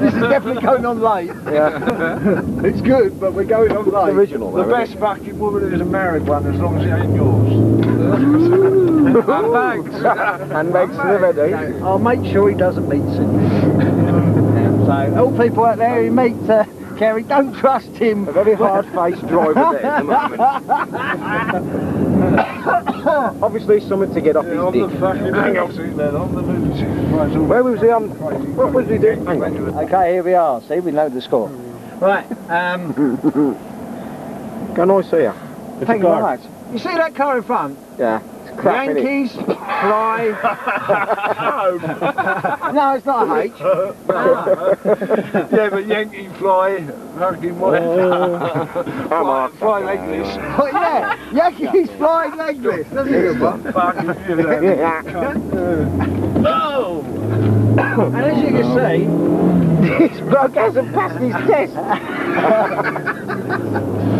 this is definitely going on late. Yeah. It's good, but we're going on It's late. original, The best isn't fucking woman is a married one, as long as it ain't yours. Thanks. it? And makes the ready. I'll make sure he doesn't meet Sydney. so, all people out there who meet uh, Kerry, don't trust him. A very hard-faced driver there at the moment. Obviously something to get off Yeah, his I'm dick. the fucking lunatic then, I'm the lunatic. Where was he on? What was he doing? Hang on. Okay, here we are. See, we know the score. Right, um, Can I see her? thank you very much. You see that car in front? Yeah. Crap. Yankees fly. no, it's not a H. yeah, but Yankee fly, fucking what? I'm fly, off. fly legless. Oh, yeah, Yankees fly legless. That's a good one. Fucking you know. No! And as you can see, This bloke hasn't passed his test.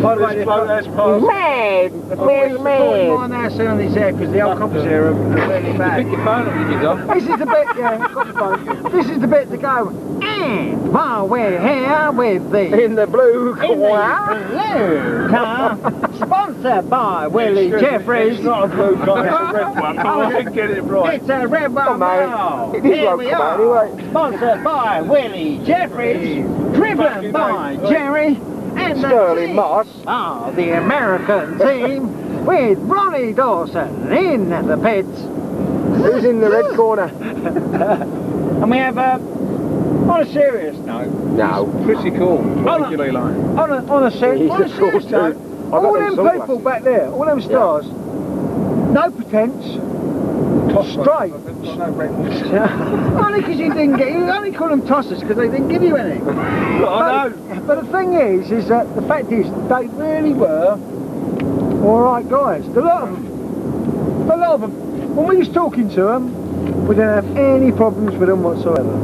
By the way, this bloke has passed. Man! Where's Man, mine now sound his hair because the old coppers here are really bad. Pick your phone up, you off. This is the bit, yeah, got the phone. This is the bit to go. And while we're here with the In the blue corner. blue car, sponsored by Willie Jeffries. It's not a blue car, it's a red one. I oh, didn't get it right. It's a red one on, now. Here we are. anyway. Sponsored by Willie Jeffries, driven by Jerry and Stirling Moss. are the American team with Ronnie Dawson in the pits. Who's in the red corner? And we have, uh, on a serious note, No. Pretty cool. On. A, on a, ser- on a serious note. All them them people back there, all them stars, no pretence, straight. No records. only because you didn't get, you only call them tossers because they didn't give you any. Oh, I know. But the thing is, is that the fact is, they really were all right guys. A lot of them. A lot of them. When we was talking to them, we didn't have any problems with them whatsoever.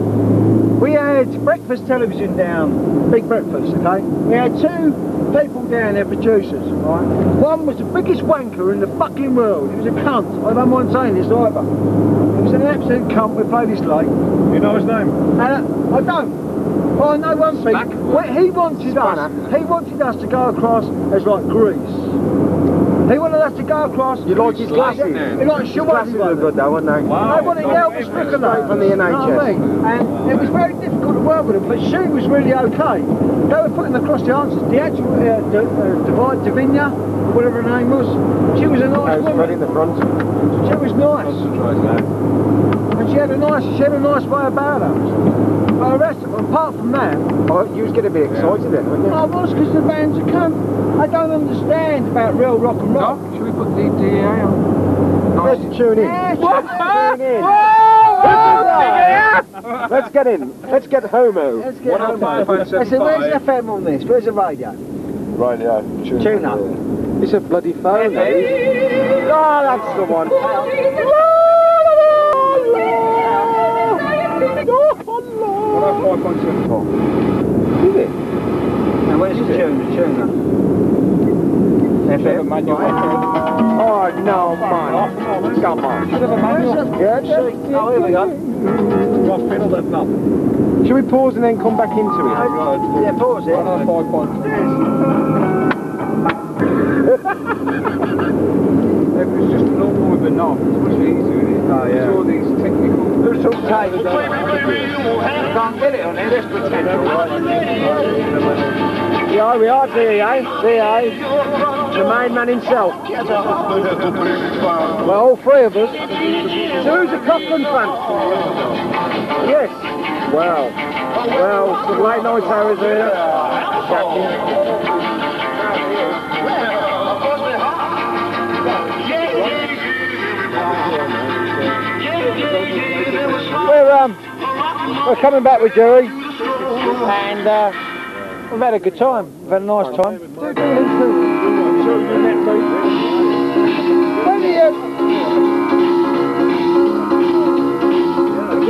We had breakfast television down, big breakfast, okay? We had two people down there, producers, right? One was the biggest wanker in the fucking world. He was a cunt. I don't mind saying this either. He was an absolute cunt. We played this late. You know his name? And uh, I don't. I know one thing. Well, he wanted us. He wanted us to go across as like Greece. He wanted us to go across. You like his glasses? He like His glasses are good though, aren't they? Wow. I wanted Elvis Piccolo from the You know I mean? And it was very difficult to work with him, but she was really okay. They were putting across the answers. The actual uh, D- uh, Divide Davinia, whatever her name was, she was a nice Those right in the front. She was nice. And she had a nice, she had a nice way about her. But the rest, apart from that, Oh, you was going to be excited then, weren't you? I was because the band's a cunt. I don't understand about real rock and roll. Should we put the DA on? Let's tune in. Yeah, Tune in. Let's get in. Let's get homo. Let's get home. 105.75. I said, where's the FM on this? Where's the radio? Radio. Tune up. It's a bloody phone. that eh? is. Oh, that's the one. Is it? Now where's the tune? The tune up. FM. Oh, no, man. Come on. Yeah, yeah. Oh, here we go. Ross Fiddle, that's nothing. Should we pause and then come back into it? Yeah, pause it. 105.75. If it was just normal with a knob, it's much easier, isn't it? Oh, yeah. It's all these technical... Who's took tape? Can't get it on there, let's pretend. Yeah, we are DA. DA. The main man himself. Well, all three of us. So who's a Cochran fan? Yes. Well, well, some late night hours here. We're um, we're coming back with Jerry, and uh, we've had a good time. We've had a nice time.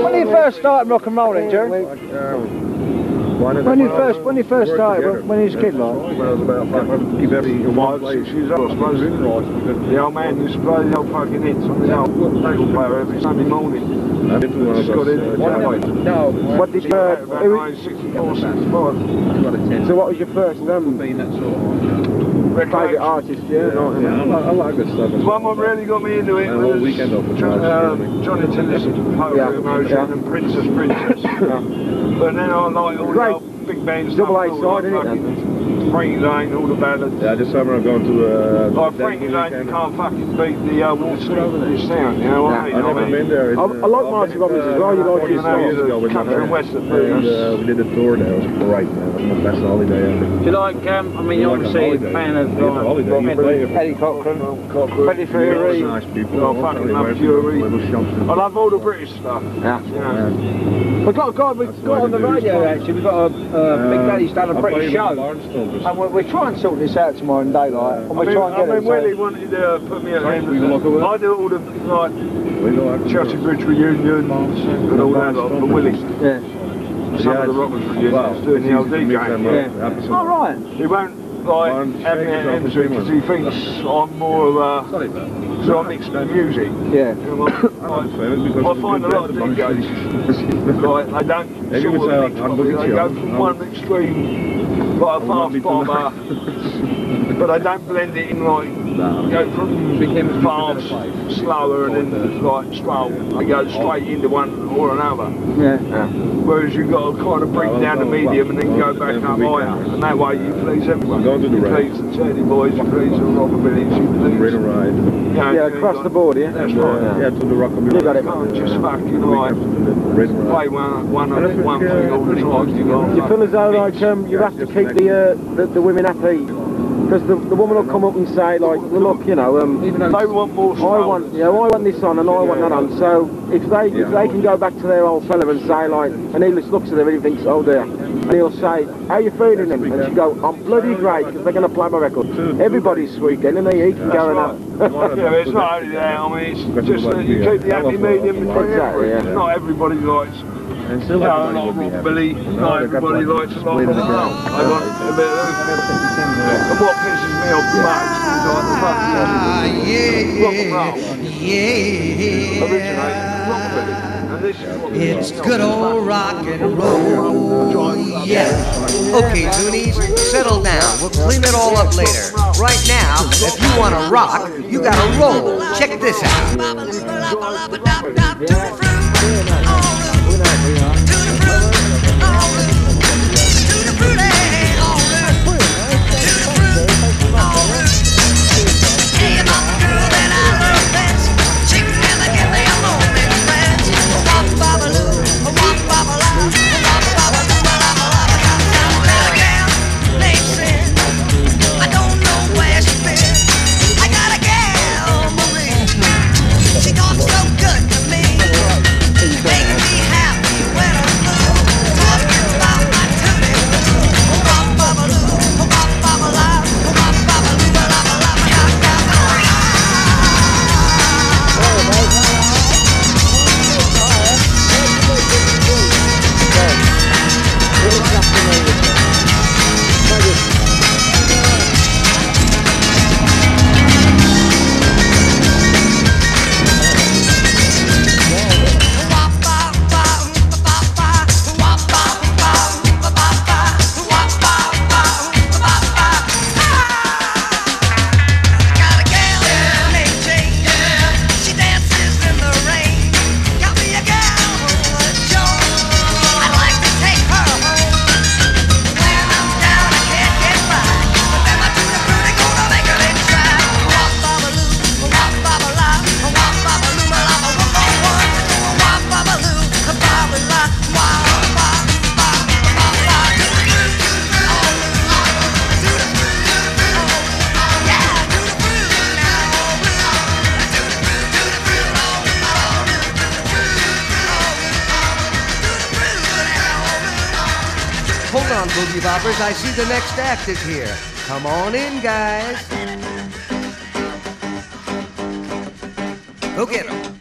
When you, first started rock and rolling, Jerry? One When you first, when you first started, together. when, when you was a kid, like, When I was about five, keep everything in one Five, place. six years old, I. The old man used to play the old fucking hits on the old table player every Sunday morning. I did one of Just got those, in, one jams. way. No, what did you, uh, About who, 1964, 65. got a 10. so what was your first, um, Being that sort of. favourite artist, yeah? Yeah, like, yeah, I like, I like good stuff. One well. what really got me into it And was weekend off John, um, Johnny Tillotson, Poetry Yeah, Emotion yeah. and Princess Princess. But then I like all Great. the big band Double. A side, isn't it? Fucking Frank Lane, all the ballads. Yeah, this summer I'm going to uh, Like Denver Frank Lane, you can't fucking beat the uh, with the street, the sound, you know what I mean? I've never been there. It's, I- I like Marty Robbins as well, you like his years songs. ago with Country and. Western And, uh, we did a tour there. It was great, man. It was my best holiday ever. Do you like, um, I mean, you're Like a obviously a fan of Yeah, like, holiday. rock You and- play it. Eddie Cochran, Cochran. Freddie Fury, Nice people. Oh, fucking love Fury. Little shops and- I love all the British stuff. yeah. We've got a guy, we've got on the radio actually, we've got a, uh, Big Daddy's done a I British show. Barnstormers. And we're, we're trying to sort this out tomorrow in daylight, and I we're mean, trying to I get mean it. Willie So. wanted to uh, put me at the Right, end we of walk away. the... I do all the, like, We go out. Chelsea Bridge reunions and all that lot for Willie. Yeah. Some of the rockers reunions Well, doing the old it's easy to mix DJing. them Yeah. up. Happy All summer. right. He won't like One have me shake at yourself Hemsworth between because them. he thinks I'm more of a... Sorry. So I mix music. Yeah. I'm like, famous because I find a lot of DJs, like, they don't sort of mix properly. They go from one extreme, like a fast to bomber, but they don't blend it in like, Nah. go from Became a fast, slower and then like stroll. They go straight into one or another. Yeah. Whereas you've got to kind of bring down the medium and then go back up higher. And that way you please everyone. Go to the you rave. please the Teddy Boys, you please the Rockabillys, you please... Rain and ride. you know, Yeah, across got- the board, yeah. That's And, right. uh, yeah, to the rockabilly. You got it. You can't just fucking like Rain and play ride. one, one, And I think, one uh, thing all the time. You got You feel as though like um, you have to keep the, uh, the the women happy because the, the woman will come up and say like, well, look, you know, um, Even They want more I want, you know, I want this on and I want that on. So if they if they can go back to their old fella and say like, and he just looks at them and he thinks, oh dear, and he'll say, how you feeling then? And she go, I'm bloody great because they're going to play my record. Everybody's sweet then, and he, he can go and have. yeah, it's not only that. I mean, it's just that you keep the happy medium between Exactly, yeah. Not everybody likes, And still you know, everybody like will be. Billy. Not now they got, everybody likes a lot of rock. I want a bit of everything. And what pisses me off the most is like the fucking rock and roll originated from rockabilly. And this is what It's pisses good old rock and roll. Yeah. Okay, Zoonies, settle down. We'll clean it all up later. Right now, if you want to rock, you gotta roll. Check this out. On, Boogie Boppers. I see the next act is here. Come on in, guys. Go get 'em.